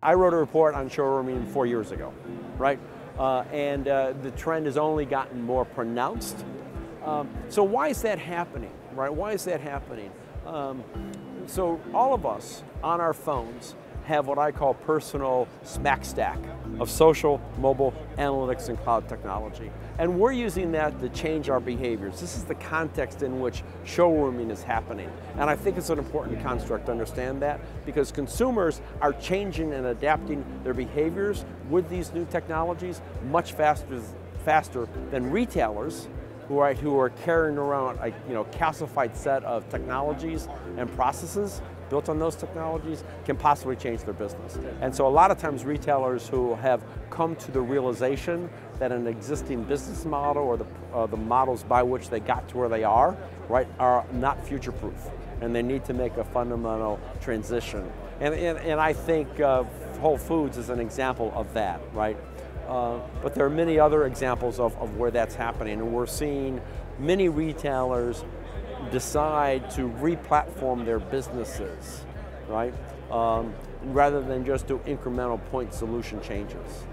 I wrote a report on showrooming four years ago, right? Uh, and uh, the trend has only gotten more pronounced. Um, so why is that happening, right? Why is that happening? Um, so all of us on our phones have what I call personal SMAC stack of social, mobile, analytics, and cloud technology. And we're using that to change our behaviors. This is the context in which showrooming is happening. And I think it's an important construct to understand that because consumers are changing and adapting their behaviors with these new technologies much faster, faster than retailers who are, who are carrying around a you know, calcified set of technologies and processes built on those technologies can possibly change their business. And so a lot of times retailers who have come to the realization that an existing business model or the, uh, the models by which they got to where they are, right, are not future-proof. And they need to make a fundamental transition. And, and, and I think uh, Whole Foods is an example of that, right? Uh, but there are many other examples of, of where that's happening, and we're seeing many retailers decide to re-platform their businesses, right? Um, rather than just do incremental point solution changes.